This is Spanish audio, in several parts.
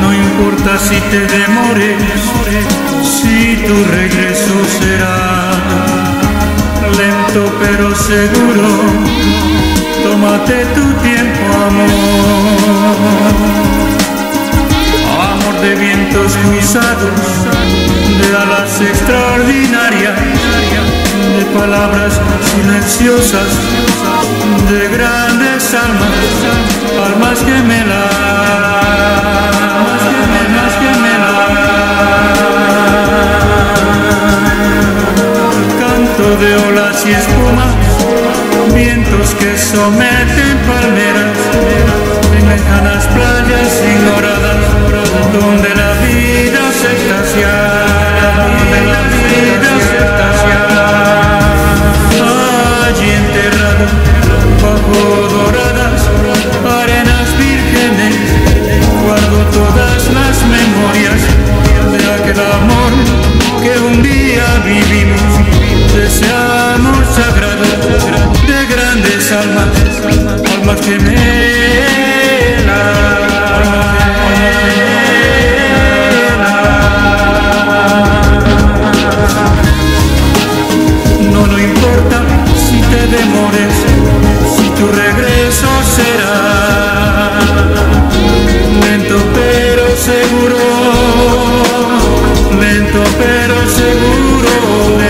No importa si te demores, si tu regreso será lento pero seguro. Tómate tu tiempo, amor. Amor de vientos cruzados, de alas extraordinarias, de palabras silenciosas, de grandes almas, almas gemelas. Canto de olas y espuma, vientos que someten palmeras grandes almas, almas gemelas. No, no importa si te demores, si tu regreso será lento pero seguro,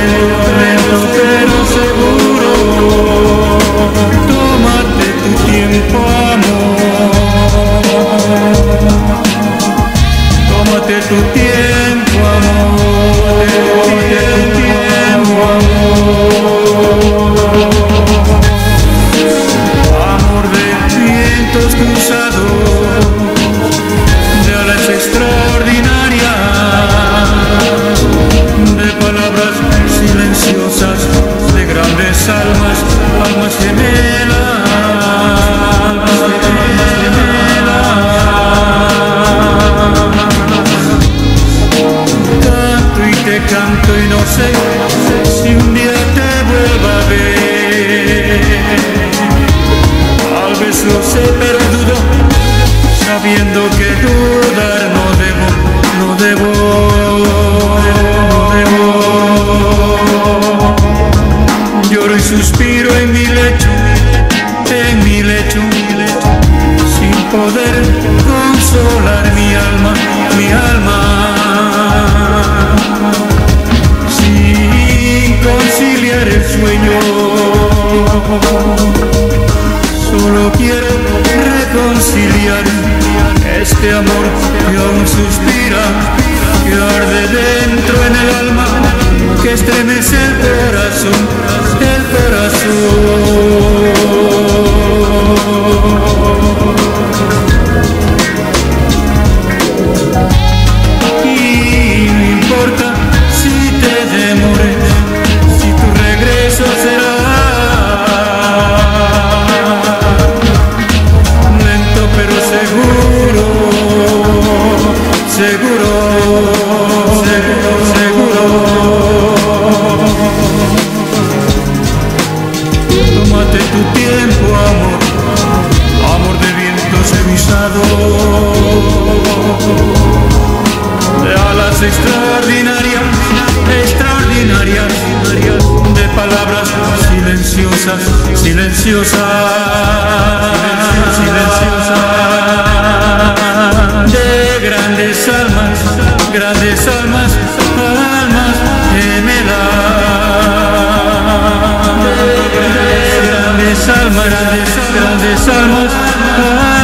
almas, gemelas. almas gemelas. Canto y te canto y no sé si un día te vuelva a ver. Tal vez lo suspiro en mi lecho, en mi lecho, sin poder consolar mi alma, mi alma. Sin conciliar el sueño Solo quiero reconciliar este amor que aún suspira, que arde dentro en el alma, estremece el corazón, el corazón. De alas extraordinarias, extraordinarias, de palabras silenciosas, silenciosas, silenciosas, de grandes almas, grandes almas, almas gemelas, de grandes almas, grandes, grandes almas.